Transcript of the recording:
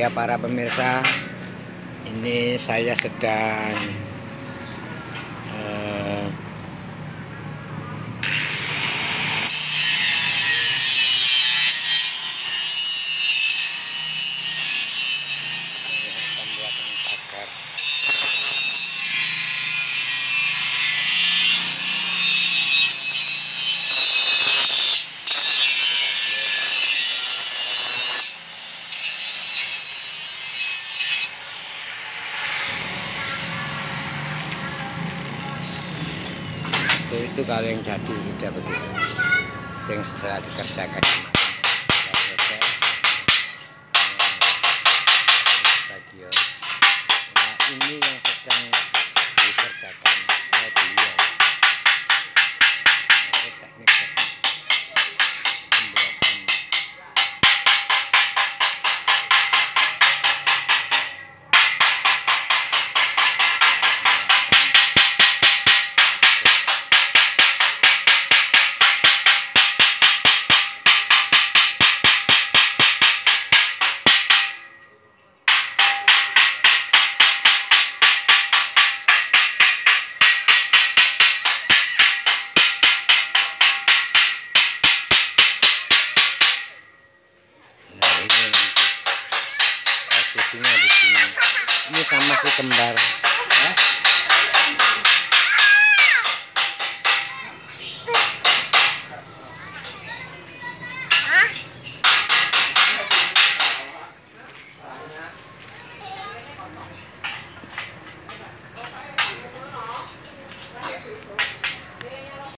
ya para pemirsa. Ini saya sedang itu, kalau yang jadi sudah begitu. Yang setelah dikerjakan sama si kembar. Hah?